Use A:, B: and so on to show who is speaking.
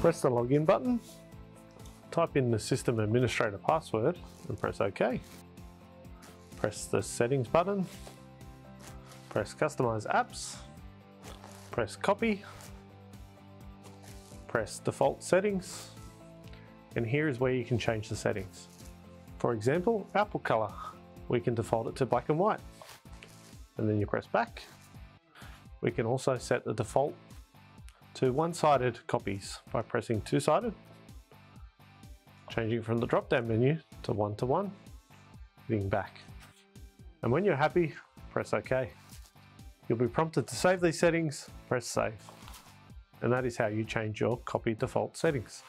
A: Press the login button, type in the system administrator password and press OK. Press the settings button, press customize apps, press copy, press default settings, and here is where you can change the settings. For example, output color, we can default it to black and white. And then you press back. We can also set the default to one-sided copies by pressing two-sided, changing from the drop-down menu to one-to-one, hitting back. And when you're happy, press OK. You'll be prompted to save these settings, press save. And that is how you change your copy default settings.